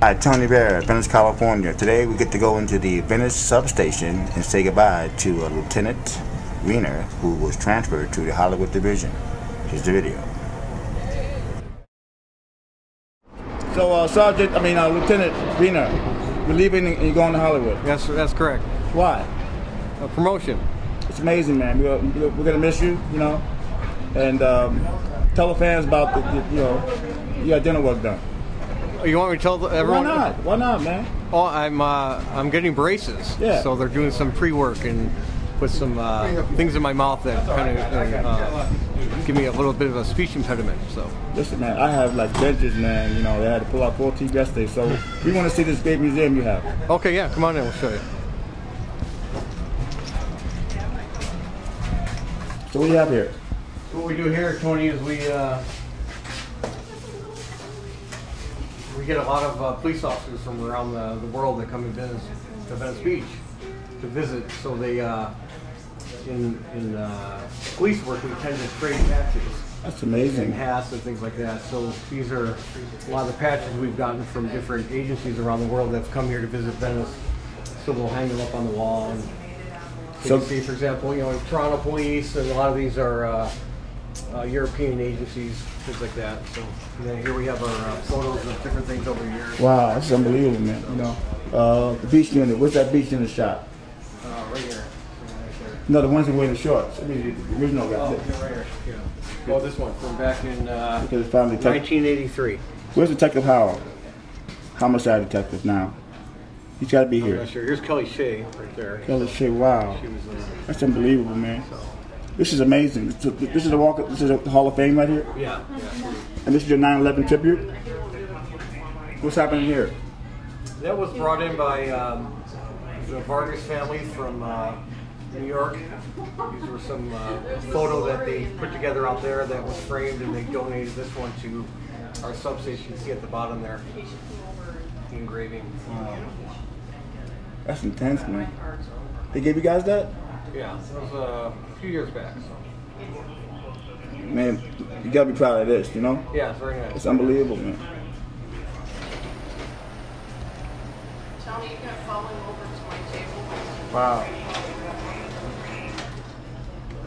Hi, Tony Vera, Venice, California. Today we get to go into the Venice substation and say goodbye to uh, Lieutenant Reina, who was transferred to the Hollywood Division. Here's the video. So, uh, Sergeant, I mean, uh, Lieutenant Reina, you're leaving and you're going to Hollywood. Yes, that's correct. Why? A promotion. It's amazing, man. We're, we're going to miss you, you know, and um, tell the fans about the, the, you know, you got dinner work done. You want me to tell everyone? Why not? Why not, man? Oh, I'm uh, I'm getting braces. Yeah. So they're doing some pre-work and put some uh, things in my mouth that kind of uh, give me a little bit of a speech impediment. So. Listen, man, I have like dentures, man. You know, they had to pull out four teeth yesterday, so we want to see this great museum you have. Okay, yeah, come on in, we'll show you. So what do you have here? What we do here, Tony, is we uh, we get a lot of uh, police officers from around the, the world that come to Venice, to Venice Beach to visit. So they, uh, in in uh, police work, we tend to trade patches That's and amazing. hats and things like that. So these are a lot of the patches we've gotten from different agencies around the world that have come here to visit Venice. So we'll hang them up on the wall and so, So- see, for example, you know, Toronto Police, and a lot of these are uh, European agencies, things like that. So and then here we have our uh, photos of different things over the years. Wow, this is unbelievable, man. You know, uh, the beach unit. What's that beach unit shot? Uh, right here. No, the ones that wear the shorts. I mean, the original Oh, guy. yeah, right here. Yeah. Oh, this one from back in uh, Because it's finally detective. 1983. Where's Detective Howell? Homicide detective now. He's got to be I'm here. not sure. Here's Kelly Shea right there. Kelly shit, wow. She was. Uh, That's unbelievable, man. This is amazing. This is, this is the walk. This is the Hall of Fame right here, yeah. And this is your 9/11 tribute. What's happening here? That was brought in by um, the Vargas family from uh, New York. These were some uh, photo that they put together out there that was framed, and they donated this one to our substation. You can see at the bottom there, the engraving. That's intense, man. They gave you guys that? Yeah, that was uh, a few years back. So. Man, you gotta be proud of this, you know? Yeah, it's very nice. It's unbelievable, man. Tony, you can follow him over to my table. Wow.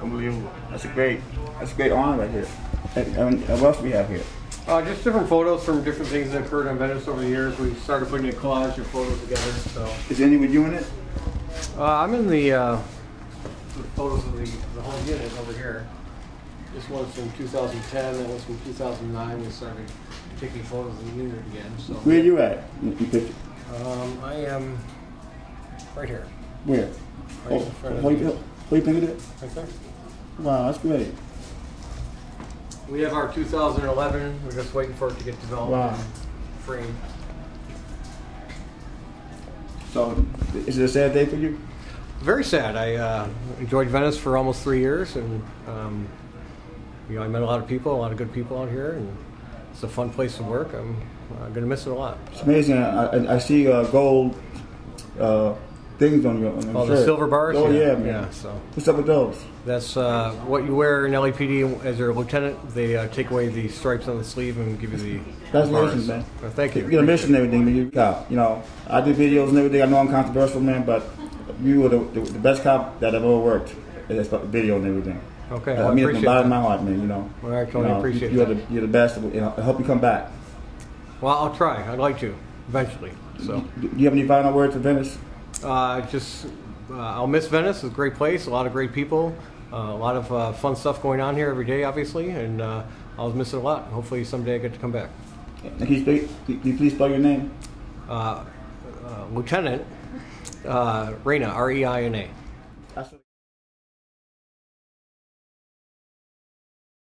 Unbelievable. That's a great, that's a great honor right here. And, and what else do we have here? Uh, just different photos from different things that occurred in Venice over the years. We started putting a collage of photos together. So Is any with you in it? uh, I'm in the, uh, the photos of the, the whole unit over here. This one's from 2010. That was from 2009. We started taking photos of the unit again. So Where are you at? You, you picture? Um, I am right here. Where? Right Oh, in front of me. you, you of it? Right there. Wow, that's great. We have our 2011. We're just waiting for it to get developed Wow. and framed. So, is it a sad day for you? Very sad. I uh, enjoyed Venice for almost three years, and um, you know I met a lot of people, a lot of good people out here, and it's a fun place to work. I'm uh, going to miss it a lot. It's amazing. I, I, see uh, gold uh, things on your, on your Oh, shirt. the silver bars. Oh yeah, yeah, man. yeah. So What's up with those? that's uh, what you wear in LAPD as your lieutenant. They uh, take away the stripes on the sleeve and give you the Congratulations, bars. man. Uh, thank you. You're a mission and everything, man. You. You know, I do videos and everything. I know I'm controversial, man, but you were the, the, the best cop that I've ever worked. As video and everything. Okay, I well, I mean, it from the appreciate bottom of my heart, man. You know. All right, Tony, You know, appreciate you're that. the you're the best. You know, I hope you come back. Well, I'll try. I'd like to eventually. So. Do you have any final words for Venice? Uh, just, uh, I'll miss Venice. It's a great place, a lot of great people, uh, a lot of uh, fun stuff going on here every day, obviously, and uh, I'll miss it a lot. Hopefully, someday I get to come back. Can you, speak, can you please spell your name? Uh, uh, Lieutenant uh, Reina, R E I N A.